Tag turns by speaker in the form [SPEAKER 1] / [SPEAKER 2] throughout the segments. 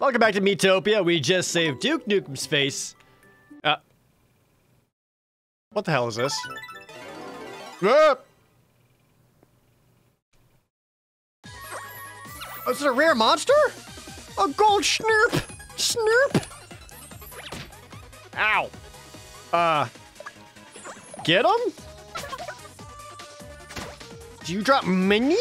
[SPEAKER 1] Welcome back to Miitopia. We just saved Duke Nukem's face. Uh. What the hell is this? Ah! Oh, is it a rare monster? A gold snurp! Snurp! Ow! Uh. Get him? Do you drop mini?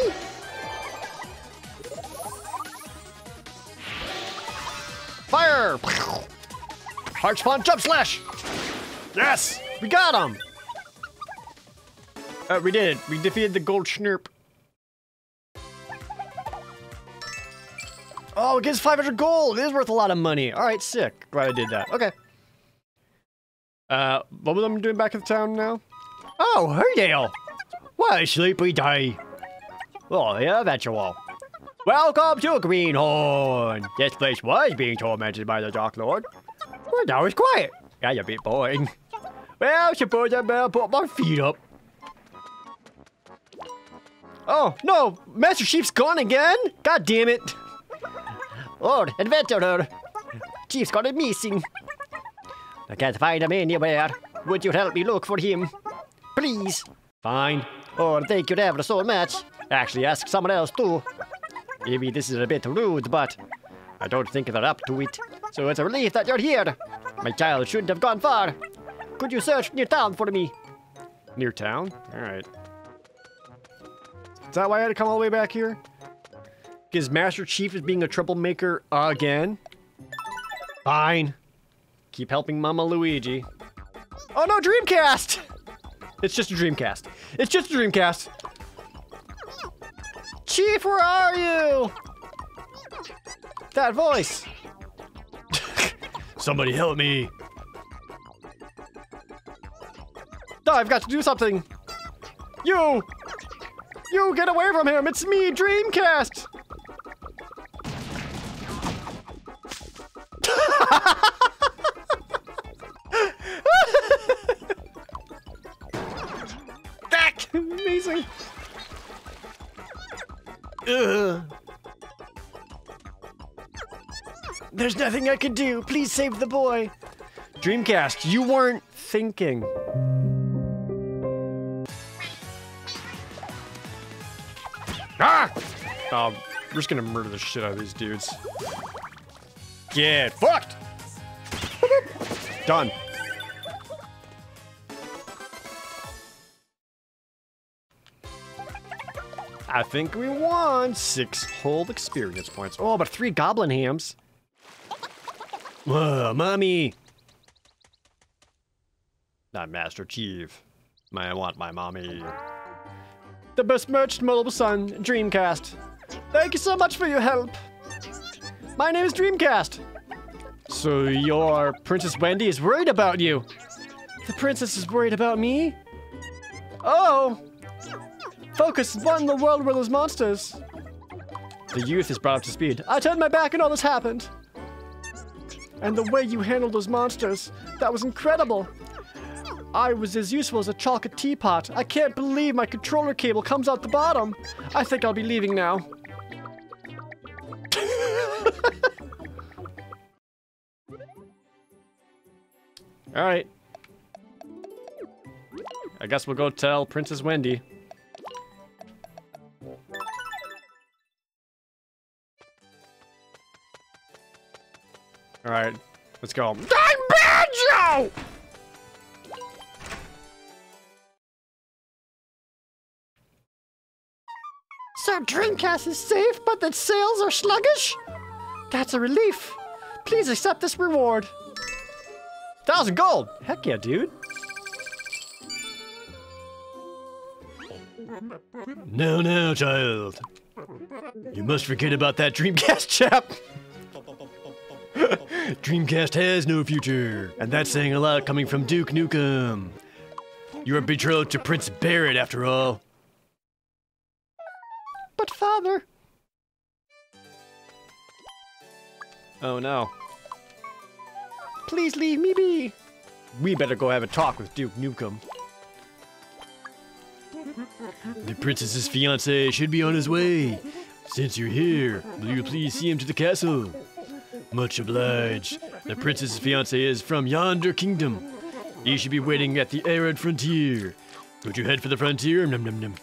[SPEAKER 1] Fire! Haurchefant jump slash! Yes! We got him! Uh, we did it. We defeated the gold snurp. Oh, it gives 500 gold. It is worth a lot of money. All right, sick. Glad I did that. Okay. Uh, what was I doing back in the town now? Oh, hey Dale. What a sleepy day. Oh, yeah, that's your wall. Welcome to Greenhorn. This place was being tormented by the Dark Lord. But now it's quiet. That's a bit boring. Well, suppose I better put my feet up. Oh, no! Master Chief's gone again? God damn it! Lord, adventurer! Chief's gone missing. I can't find him anywhere. Would you help me look for him? Please. Fine. Oh, thank you ever so much. Actually, ask someone else too. Maybe this is a bit rude, but I don't think they're up to it. So it's a relief that you're here. My child shouldn't have gone far. Could you search near town for me? Near town? Alright. Is that why I had to come all the way back here? Because Master Chief is being a troublemaker again? Fine. Keep helping Mama Luigi. Oh no, Dreamcast! It's just a Dreamcast. It's just a Dreamcast. Chief, where are you? That voice. Somebody help me. No, I've got to do something. You! You get away from him! It's me, Dreamcast! There's nothing I can do. Please save the boy. Dreamcast, you weren't thinking. Ah! Oh, we're just gonna murder the shit out of these dudes. Get fucked! Done. I think we won six whole experience points. Oh, but three goblin hams. Whoa, mommy! Not Master Chief. I want my mommy. The besmirched mobile son, Dreamcast. Thank you so much for your help. My name is Dreamcast. So your Princess Wendy is worried about you. The princess is worried about me? Oh! Focus won the world where those monsters. The youth is brought up to speed. I turned my back and all this happened. And the way you handled those monsters, that was incredible. I was as useful as a chocolate teapot. I can't believe my controller cable comes out the bottom. I think I'll be leaving now. All right. I guess we'll go tell Princess Wendy. Let's go. I'm Banjo! So Dreamcast is safe, but that sales are sluggish? That's a relief. Please accept this reward. Thousand gold! Heck yeah, dude. No, no, child. You must forget about that Dreamcast chap. Dreamcast has no future, and that's saying a lot coming from Duke Nukem. You are betrothed to Prince Barret, after all. But father... Oh no. Please leave me be. We better go have a talk with Duke Nukem. The princess's fiance should be on his way. Since you're here, will you please see him to the castle? Much obliged. The princess's fiance is from yonder kingdom. He should be waiting at the arid frontier. Would you head for the frontier? Num num num.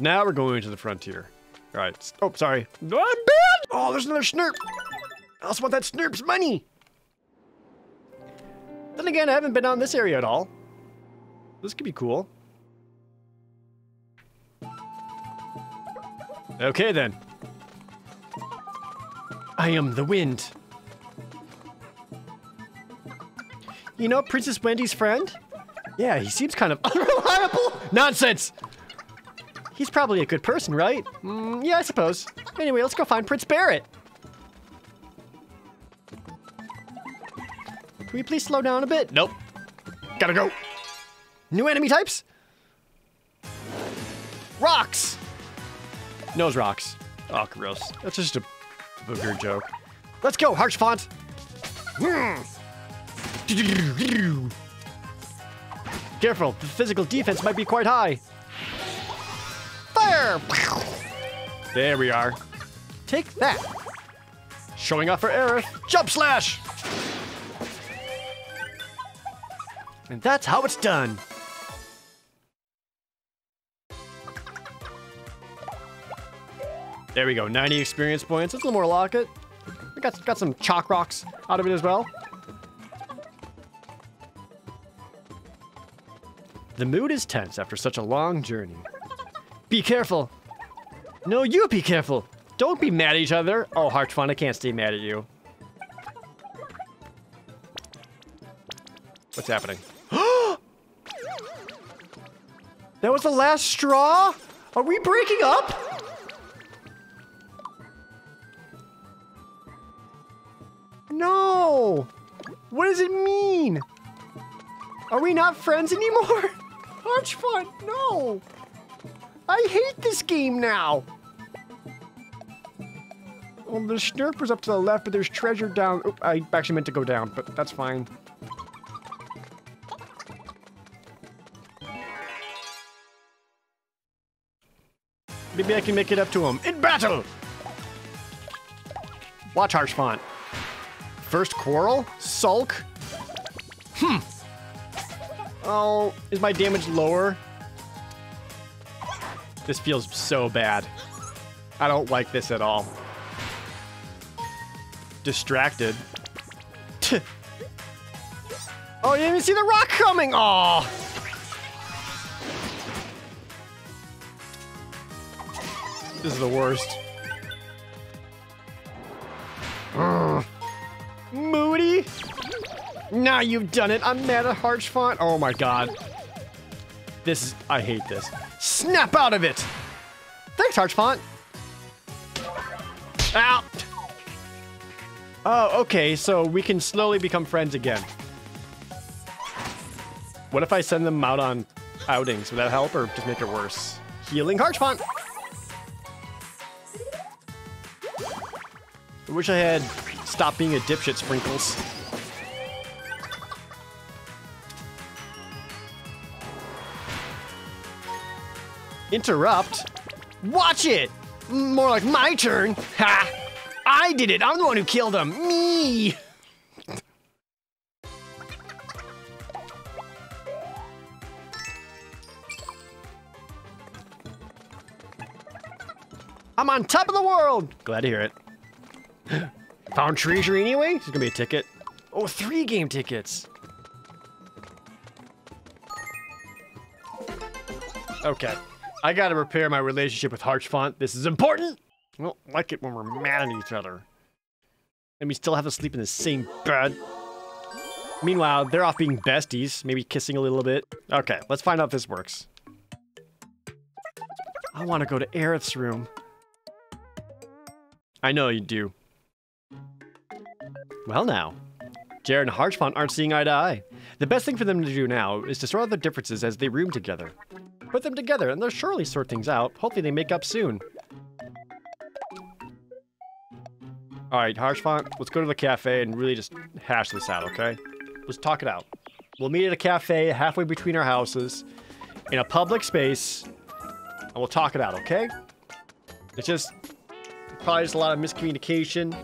[SPEAKER 1] Now we're going to the frontier. All right. Oh, sorry. Oh, there's another snurp. I also want that snurp's money. Then again, I haven't been on this area at all. This could be cool. Okay, then. I am the wind. You know Princess Wendy's friend? Yeah, he seems kind of unreliable. Nonsense! He's probably a good person, right? Mm, yeah, I suppose. Anyway, let's go find Prince Barrett. Can we please slow down a bit? Nope. Gotta go. New enemy types? Rocks! Nose rocks. Oh, gross. That's just a booger joke. Let's go, Haurchefant! Careful, the physical defense might be quite high. Fire! There we are. Take that. Showing off for Aerith. Jump slash! And that's how it's done. There we go, 90 experience points. Let's a little more locket. We got, got some chalk rocks out of it as well. The mood is tense after such a long journey. Be careful. No, you be careful. Don't be mad at each other. Oh, Haurchefant, I can't stay mad at you. What's happening? that was the last straw? Are we breaking up? What does it mean? Are we not friends anymore? Haurchefant, no! I hate this game now! Well, the snurper's up to the left, but there's treasure down. Oop, I actually meant to go down, but that's fine. Maybe I can make it up to him in battle! Watch Haurchefant. First quarrel? Sulk? Hmm. Oh, is my damage lower? This feels so bad. I don't like this at all. Distracted. oh, you didn't even see the rock coming! Aw! This is the worst. Moody? Now you've done it. I'm mad at Haurchefant. Oh my god. This is. I hate this. Snap out of it! Thanks, Haurchefant. Ow! Oh, okay, so we can slowly become friends again. What if I send them out on outings? Would that help or just make it worse? Healing Haurchefant! I wish I had stopped being a dipshit sprinkles. Interrupt? Watch it! More like my turn! Ha! I did it! I'm the one who killed him! Me! I'm on top of the world! Glad to hear it. Found treasure anyway? Is gonna be a ticket. Oh, three game tickets. Okay. I gotta repair my relationship with Haurchefant. This is important. I don't like it when we're mad at each other. And we still have to sleep in the same bed. Meanwhile, they're off being besties, maybe kissing a little bit. Okay, let's find out if this works. I want to go to Aerith's room. I know you do. Well now, Jared and Haurchefant aren't seeing eye to eye. The best thing for them to do now is to sort out their differences as they room together. Put them together and they'll surely sort things out. Hopefully they make up soon. Alright, Haurchefant, let's go to the cafe and really just hash this out, okay? Let's talk it out. We'll meet at a cafe halfway between our houses in a public space and we'll talk it out, okay? It's just Probably just a lot of miscommunication.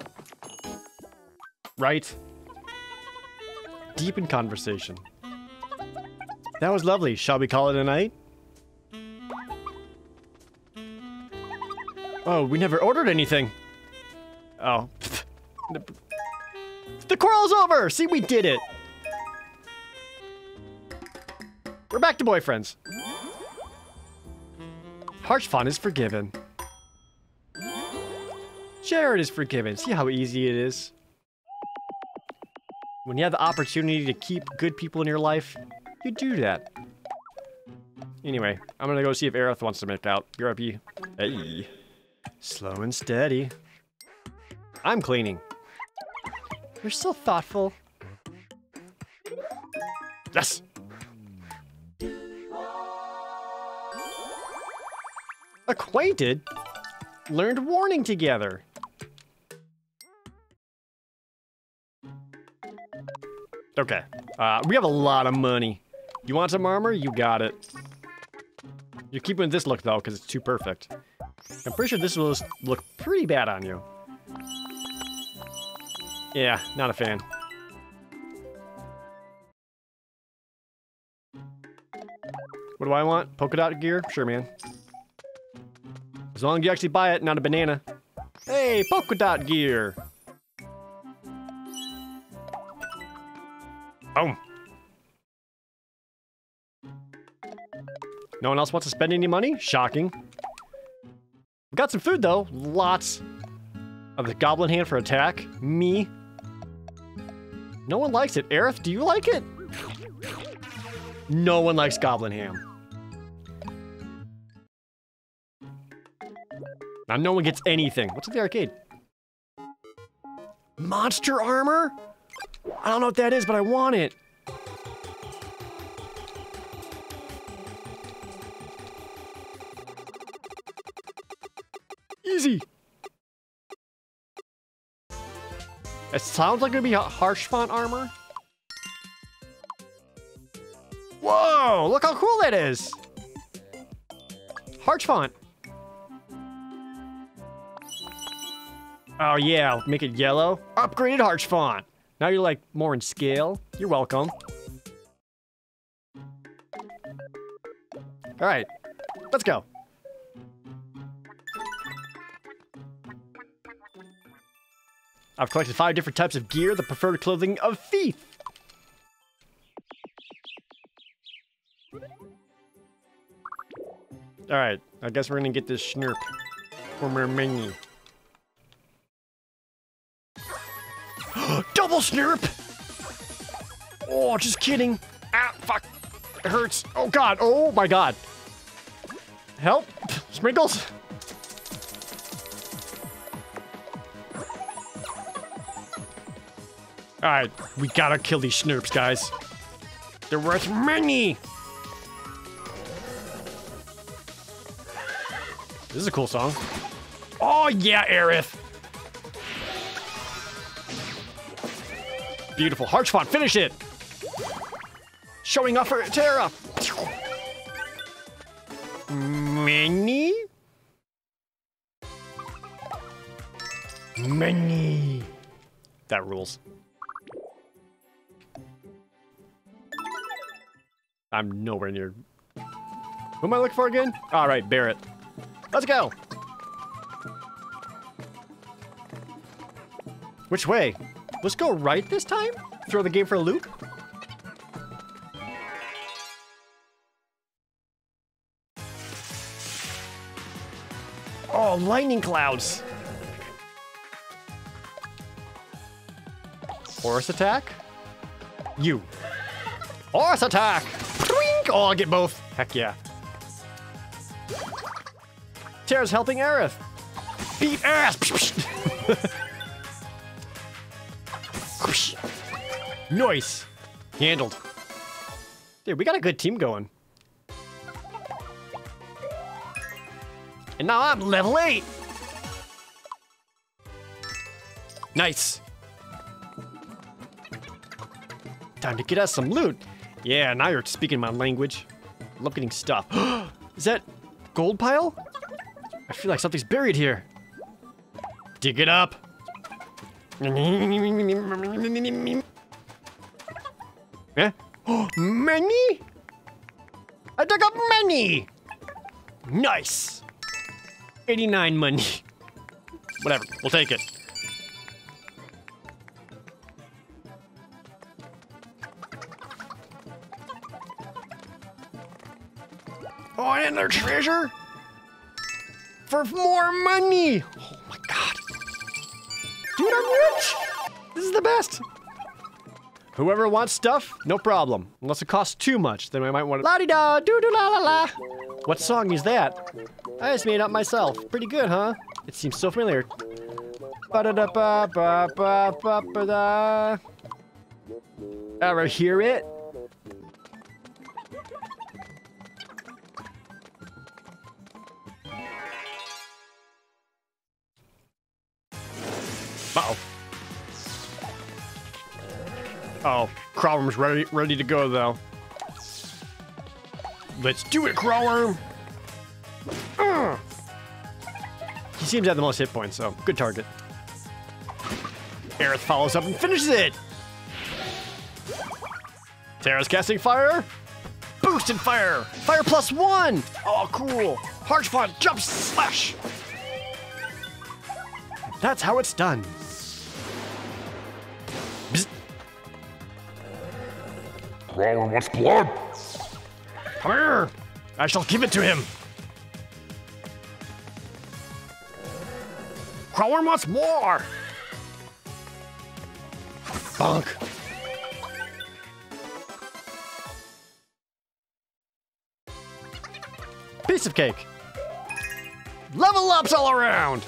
[SPEAKER 1] Right? Deep in conversation. That was lovely. Shall we call it a night? Oh, we never ordered anything. Oh. The quarrel's over! See, we did it! We're back to boyfriends. Haurchefant is forgiven. Jared is forgiven. See how easy it is? When you have the opportunity to keep good people in your life, you do that. Anyway, I'm gonna go see if Aerith wants to make out. You're up, Hey. Slow and steady. I'm cleaning. You're so thoughtful. Yes! Acquainted? Learned warning together. Okay. Uh, we have a lot of money. You want some armor? You got it. You're keeping this look, though, because it's too perfect. I'm pretty sure this will look pretty bad on you. Yeah, not a fan. What do I want? Polka dot gear? Sure, man. As long as you actually buy it, not a banana. Hey, polka dot gear! No one else wants to spend any money? Shocking. We got some food, though. Lots. Of the goblin hand for attack? Me? No one likes it. Aerith, do you like it? No one likes Goblin Ham. Now no one gets anything. What's at the arcade? Monster armor? I don't know what that is, but I want it. It sounds like it'd be Haurchefant armor. Whoa, look how cool that is. Haurchefant. Oh yeah, make it yellow. Upgraded Haurchefant. Now you're like more in scale. You're welcome. All right, let's go. I've collected five different types of gear, the preferred clothing of Thief. Alright, I guess we're gonna get this Snurp from our menu. Double Snurp! Oh, just kidding. Ah, fuck. It hurts. Oh, God. Oh, my God. Help. Sprinkles. Alright, we gotta kill these snurps, guys. They're worth money! This is a cool song. Oh yeah, Aerith! Beautiful. Haurchefant, finish it! Showing off for Terra! Many? Many. That rules. I'm nowhere near. Who am I looking for again? All right, Barrett. Let's go. Which way? Let's go right this time? Throw the game for a loop? Oh, lightning clouds. Horse attack? You. Horse attack! Oh, I'll get both. Heck yeah. Terra's helping Aerith. Beat ass! nice. Handled. Dude, we got a good team going. And now I'm level 8. Nice. Time to get us some loot. Yeah, now you're speaking my language. Love getting stuff. Is that gold pile? I feel like something's buried here. Dig it up. Eh? many? I dug up many! Nice! 89 money. Whatever, we'll take it. And their treasure? For more money! Oh my god. Dude, I'm rich! This is the best! Whoever wants stuff, no problem. Unless it costs too much, then I might want to- La-di-da, doo-doo-la-la-la! What song is that? I just made it up myself. Pretty good, huh? It seems so familiar. Ba-da-da-ba-ba-ba-ba-ba-da. Ever hear it? Ready ready to go though. Let's do it, Crowworm! Uh. He seems to have the most hit points, so good target. Aerith follows up and finishes it! Terra's casting fire. Boosted fire! Fire plus one! Oh, cool! Haurchefant jump slash! That's how it's done.
[SPEAKER 2] Crowworm wants blood.
[SPEAKER 1] Come here! I shall give it to him! Crowworm wants more! Bonk! Piece of cake! Level ups all around!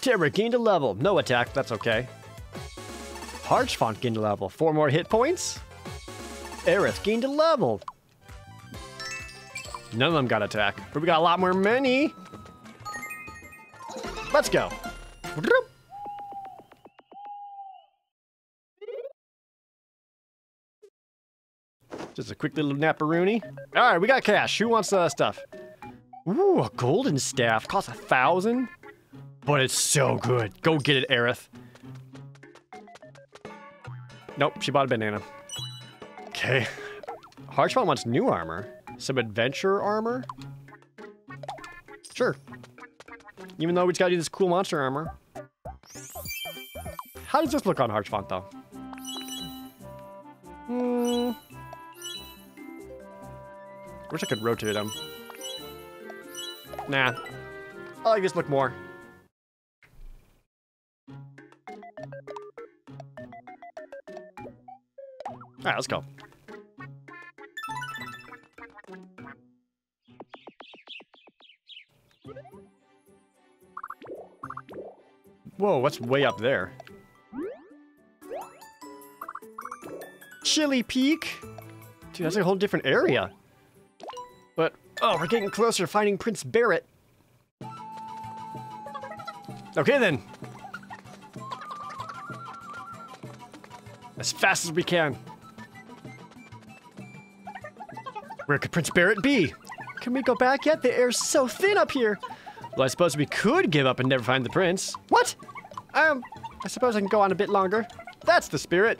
[SPEAKER 1] Terra gained a level. No attack, that's okay. Haurchefant gained a level. Four more hit points. Aerith gained a level. None of them got attack, but we got a lot more money. Let's go. Just a quick little naparoony. All right, we got cash. Who wants uh, stuff? Ooh, a golden staff. Costs a thousand, but it's so good. Go get it, Aerith. Nope, she bought a banana. Okay. Haurchefant wants new armor. Some adventure armor? Sure. Even though we just gotta do this cool monster armor. How does this look on Haurchefant, though? Hmm. Wish I could rotate him. Nah. I like this look more. Alright, let's go. Whoa, what's way up there? Chili Peak? Dude, that's a whole different area. But, oh, we're getting closer to finding Prince Barret. Okay then. As fast as we can. Where could Prince Barret be? Can we go back yet? The air's so thin up here. Well, I suppose we could give up and never find the prince. What? Um, I suppose I can go on a bit longer. That's the spirit.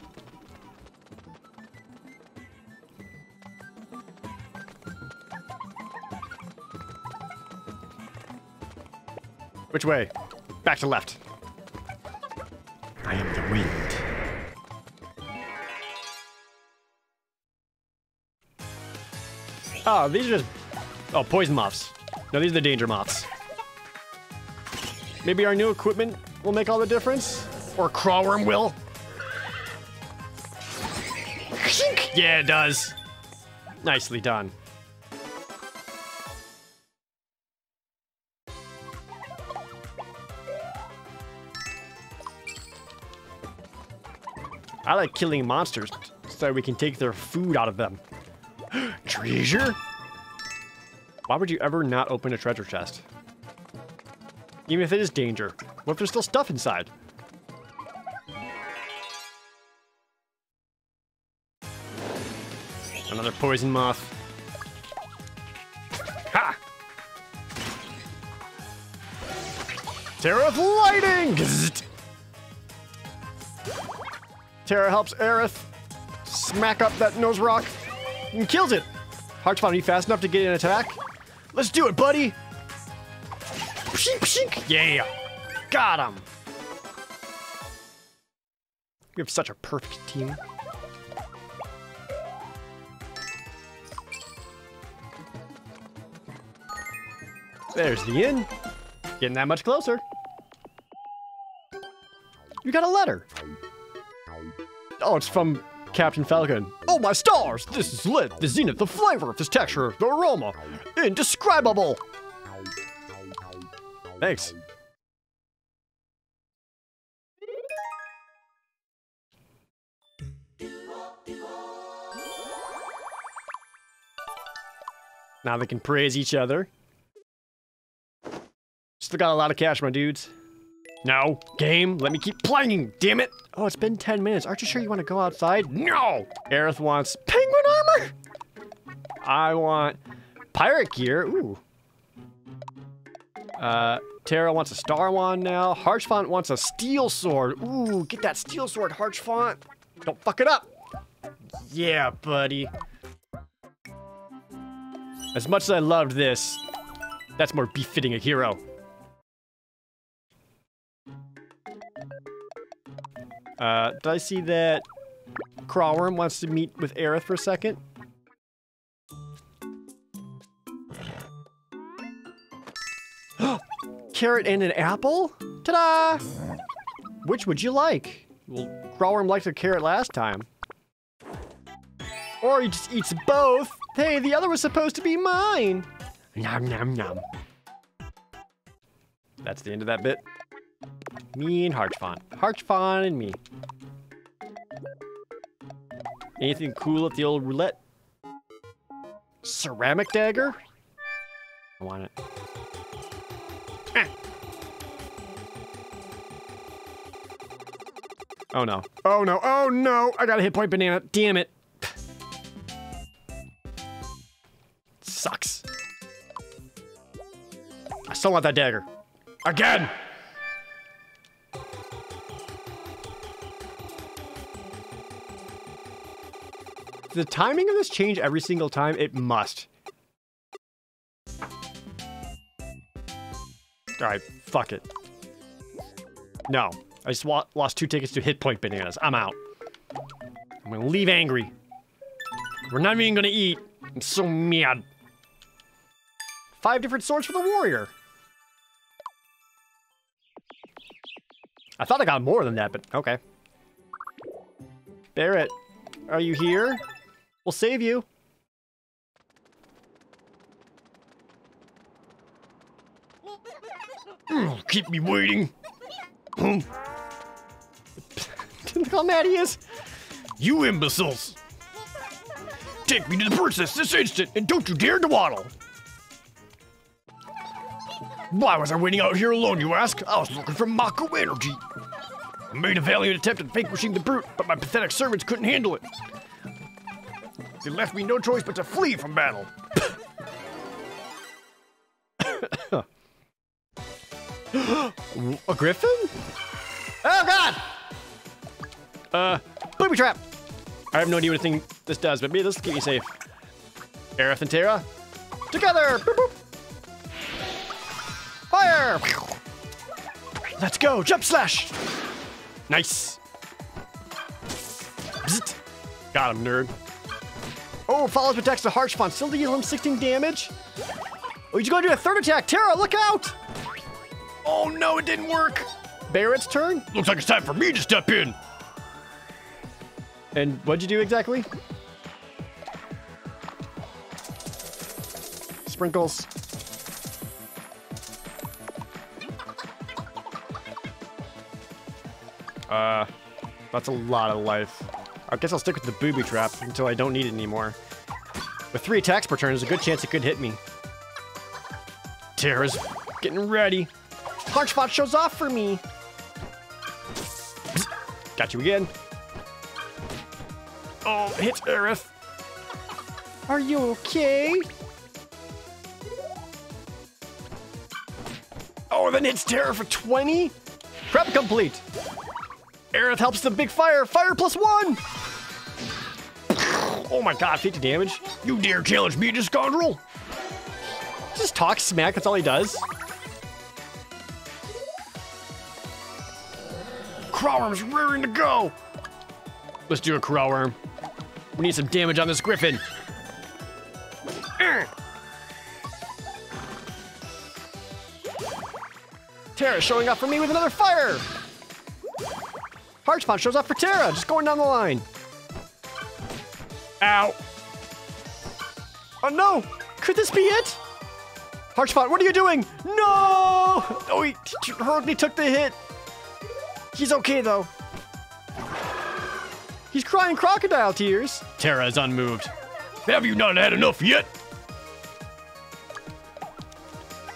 [SPEAKER 1] Which way? Back to left. I am the wind. Oh, these are just... Oh, poison moths. No, these are the danger moths. Maybe our new equipment will make all the difference? Or Crawworm will? Yeah, it does. Nicely done. I like killing monsters so we can take their food out of them. Treasure? Why would you ever not open a treasure chest? Even if it is danger. What if there's still stuff inside? Another poison moth. Ha! Terra lighting! Terra helps Aerith smack up that nose rock and kills it. Heart's finally fast enough to get an attack. Let's do it, buddy! Pshink. Yeah! Got him! We have such a perfect team. There's the inn. Getting that much closer. You got a letter. Oh, it's from Captain Falcon. Oh, my stars! This is lit. The zenith, the flavor of this texture, the aroma. Indescribable. Thanks. Now they can praise each other. Still got a lot of cash, my dudes. No, game, let me keep playing, damn it! Oh, it's been 10 minutes. Aren't you sure you want to go outside? No! Aerith wants penguin armor! I want pirate gear. Ooh. Uh, Terra wants a star wand now. Haurchefant wants a steel sword. Ooh, get that steel sword, Haurchefant. Don't fuck it up. Yeah, buddy. As much as I loved this, that's more befitting a hero. Uh, did I see that Crawworm wants to meet with Aerith for a second? Carrot and an apple? Ta-da! Which would you like? Well, Crawworm liked a carrot last time. Or he just eats both. Hey, the other was supposed to be mine. Nom nom nom. That's the end of that bit. Me and Haurchefant. Haurchefant and me. Anything cool at the old roulette? Ceramic dagger? I want it. Oh no. Oh no. Oh no. I got a hit point banana. Damn it. Sucks. I still want that dagger. Again! the timing of this change every single time? It must. Alright, fuck it. No. I just lost two tickets to hit point bananas. I'm out. I'm gonna leave angry. We're not even gonna eat. I'm so mad. Five different swords for the warrior. I thought I got more than that, but okay. Barret, are you here? We'll save you. Keep me waiting. Look how mad he is. You imbeciles. Take me to the princess this instant, and don't you dare dawdle. Why was I waiting out here alone, you ask? I was looking for Mako energy. I made a valiant attempt at vanquishing the brute, but my pathetic servants couldn't handle it. They left me no choice but to flee from battle. a griffin? Oh god! Uh, booby trap! I have no idea what thing this does, but maybe this will keep me safe. Aerith and Terra, together! Boop, boop. Fire! Let's go! Jump slash! Nice! Bzzt. Got him, nerd. Oh, follows protects the Haurchefant, still deal him 16 damage. Oh, he's gonna do a third attack. Terra, look out! Oh no, it didn't work. Barrett's turn.
[SPEAKER 2] Looks like it's time for me to step in.
[SPEAKER 1] And what'd you do exactly? Sprinkles. Uh, that's a lot of life. I guess I'll stick with the booby trap until I don't need it anymore. With three attacks per turn, there's a good chance it could hit me. Terra's getting ready. Haurchefant shows off for me. Got you again. Oh, hit Aerith. Are you okay? Oh, then hits Terra for 20? Prep complete. Aerith helps the big fire. Fire plus one. Oh my god, 50 damage.
[SPEAKER 2] You dare challenge me to scoundrel?
[SPEAKER 1] Just talk smack, that's all he does.
[SPEAKER 2] Crowworm's rearing to go.
[SPEAKER 1] Let's do a Corral Worm. We need some damage on this Griffin. Eh. Terra showing up for me with another fire. Haurchefant shows up for Terra, just going down the line. Ow. Oh no! Could this be it? Haurchefant, what are you doing? No! Oh, he heroically took the hit. He's okay though. He's crying crocodile tears. Terra is unmoved.
[SPEAKER 2] Have you not had enough yet?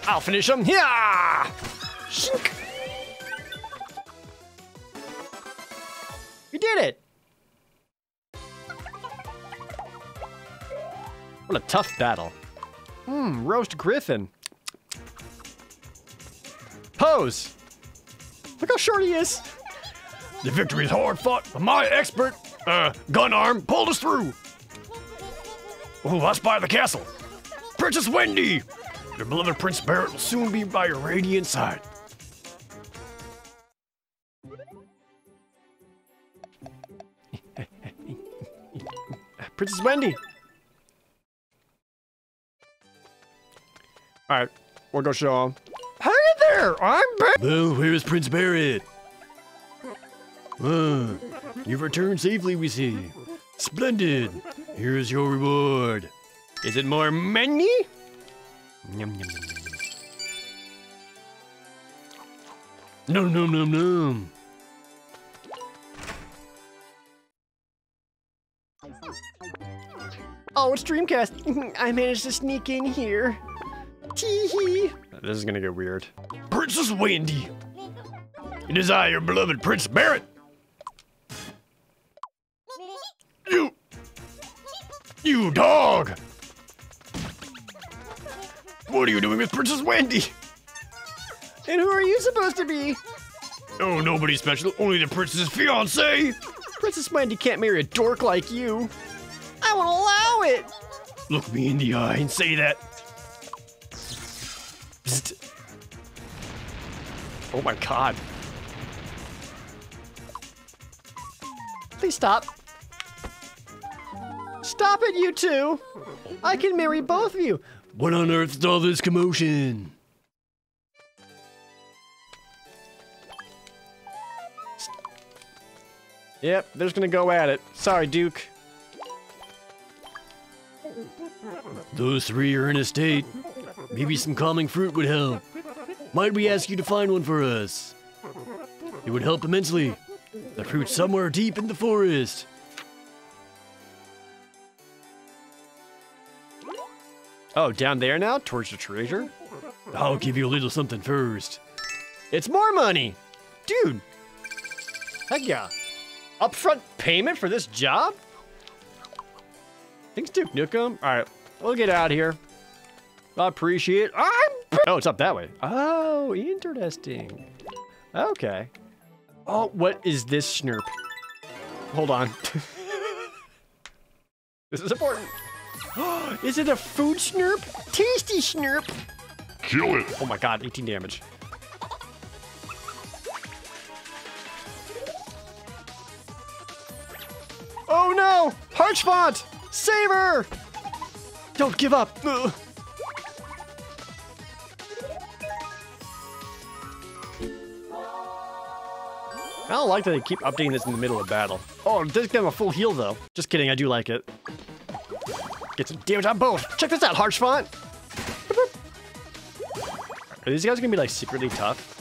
[SPEAKER 1] I'll finish him. Yeah! Shink. We did it. What a tough battle. Hmm, roast griffin. Pose. Look how short he is.
[SPEAKER 2] The victory is hard fought, but my expert, uh, gun arm pulled us through. Oh, let's buy the castle. Princess Wendy! Your beloved Prince Barrett will soon be by your radiant side.
[SPEAKER 1] Princess Wendy. All right, we'll go show him. Hey there, I'm back.
[SPEAKER 2] Well, where's Prince Barrett? Uh, you've returned safely, we see. Splendid. Here's your reward.
[SPEAKER 1] Is it more money? Yum, yum, yum, yum.
[SPEAKER 2] Nom nom nom nom.
[SPEAKER 1] Oh, it's Dreamcast. I managed to sneak in here. Tee This is gonna get weird.
[SPEAKER 2] Princess Wendy. It is I, your beloved Prince Barrett. You dog. What are you doing with Princess Wendy?
[SPEAKER 1] And who are you supposed to be?
[SPEAKER 2] Oh, nobody special. Only the princess's fiance.
[SPEAKER 1] Princess Wendy can't marry a dork like you. I won't allow it.
[SPEAKER 2] Look me in the eye and say that.
[SPEAKER 1] Psst. Oh my god. Please stop. Stop it, you two. I can marry both of you.
[SPEAKER 2] What on earth is all this commotion?
[SPEAKER 1] Yep, they're just gonna go at it. Sorry, Duke.
[SPEAKER 2] Those three are in a state. Maybe some calming fruit would help. Might we ask you to find one for us? It would help immensely. The fruit's somewhere deep in the forest.
[SPEAKER 1] Oh, down there now? Towards the treasure?
[SPEAKER 2] I'll give you a little something first.
[SPEAKER 1] It's more money! Dude! Heck yeah. Upfront payment for this job? Thanks, Duke Nukem. Alright, we'll get out of here. I appreciate I'm Oh, it's up that way. Oh, interesting. Okay. Oh, what is this snurp? Hold on. this is important. is it a food snurp? Tasty snurp.
[SPEAKER 2] Kill it.
[SPEAKER 1] Oh my god, 18 damage. Oh no! Haurchefant! Save her! Don't give up! Ugh. I don't like that they keep updating this in the middle of battle. Oh, it does give him a full heal though. Just kidding, I do like it. Get some damage on both. Check this out, Haurchefant! Are these guys gonna be like secretly tough?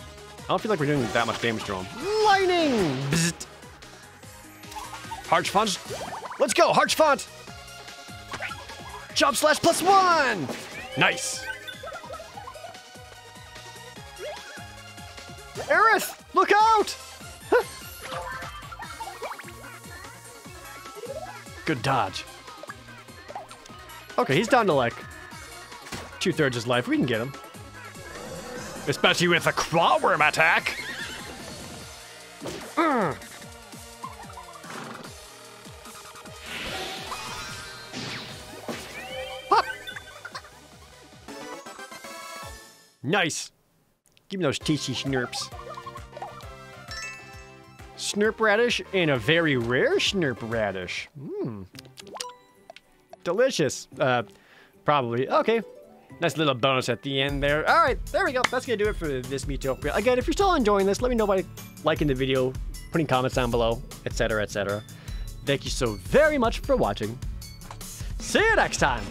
[SPEAKER 1] I don't feel like we're doing that much damage to them. Lightning! Bzzzt. Haurchefant. Let's go, Haurchefant! Jump slash plus one! Nice. Aerith, look out! Good dodge. Okay, he's down to like two thirds his life. We can get him.
[SPEAKER 2] especially with a clawworm attack. Mm.
[SPEAKER 1] Nice. Give me those tasty snurps. Snurp radish and a very rare snurp radish. Mmm. Delicious. Uh, probably. Okay. Nice little bonus at the end there. All right, there we go. That's gonna do it for this Miitopia. Again, if you're still enjoying this, let me know by liking the video, putting comments down below, etc., etc. Thank you so very much for watching. See you next time.